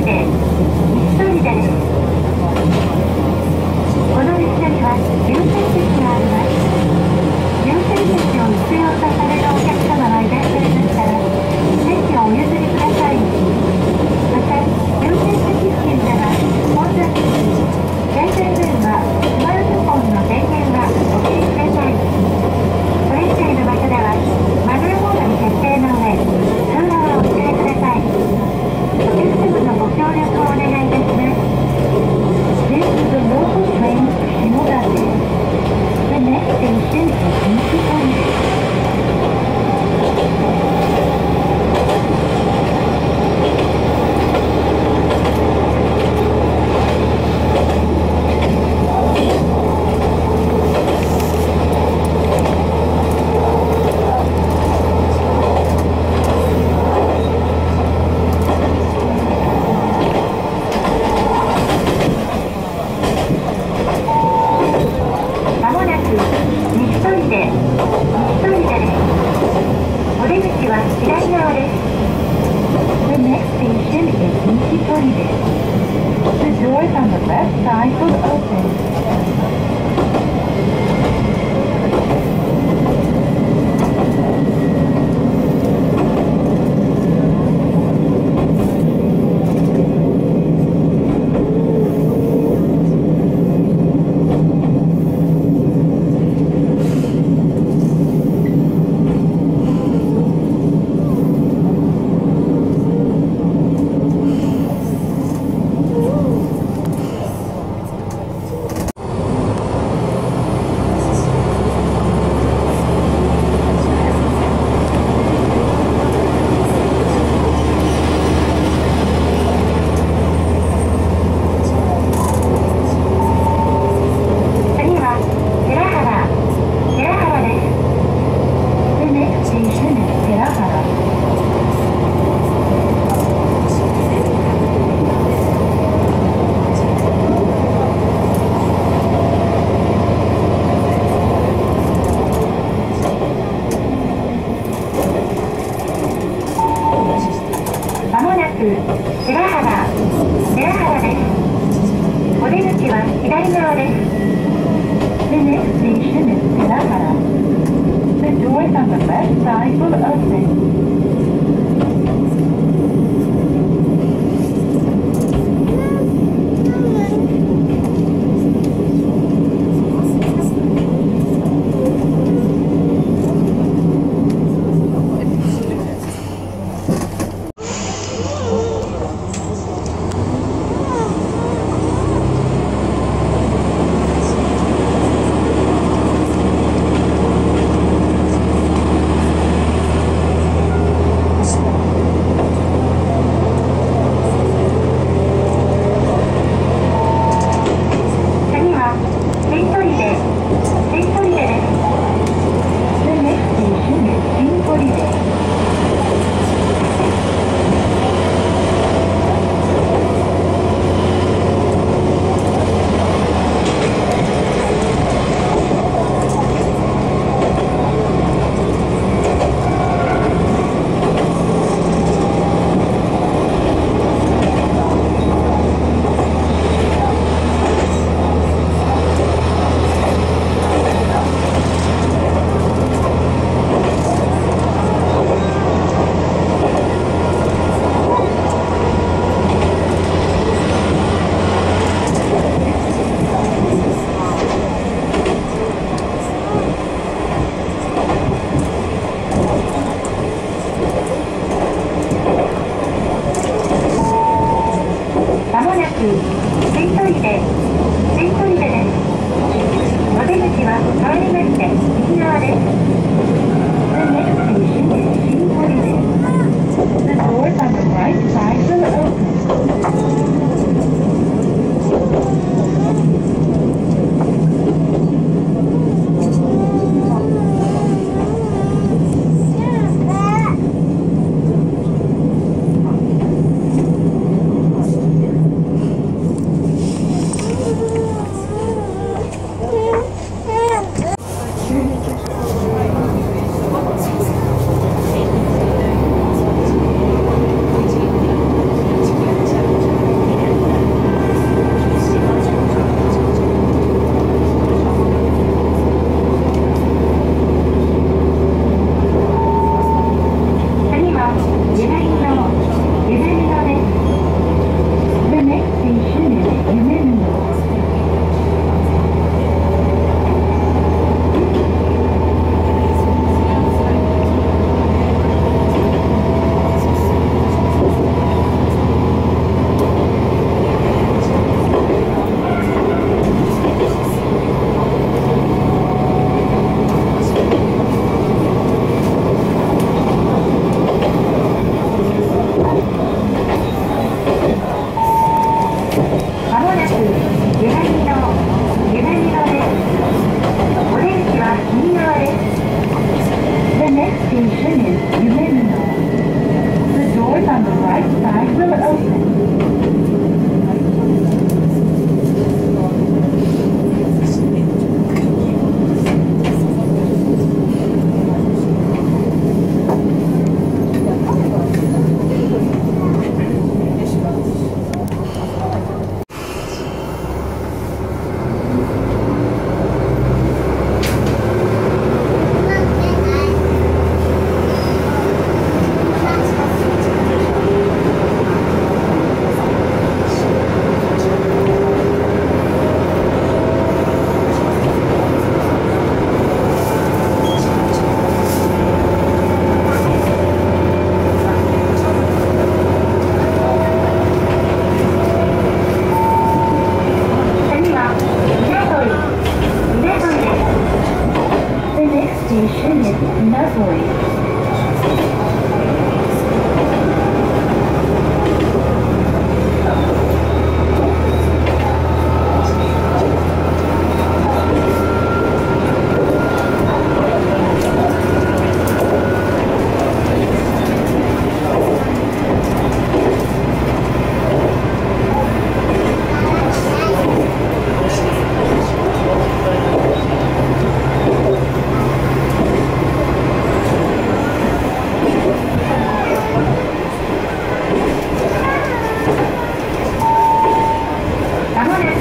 西 turn. The doors on the left side will open.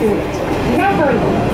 units. Number them.